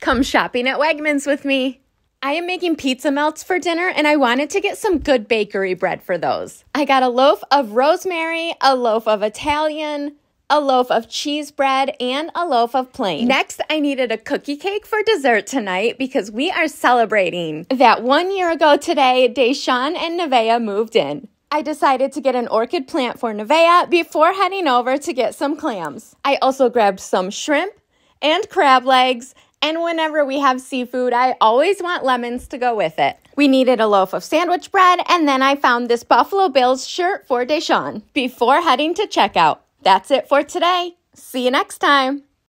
Come shopping at Wegmans with me. I am making pizza melts for dinner and I wanted to get some good bakery bread for those. I got a loaf of rosemary, a loaf of Italian, a loaf of cheese bread, and a loaf of plain. Next, I needed a cookie cake for dessert tonight because we are celebrating that one year ago today, Deshawn and Nevaeh moved in. I decided to get an orchid plant for Nevaeh before heading over to get some clams. I also grabbed some shrimp and crab legs and whenever we have seafood, I always want lemons to go with it. We needed a loaf of sandwich bread, and then I found this Buffalo Bills shirt for Deshawn before heading to checkout. That's it for today. See you next time.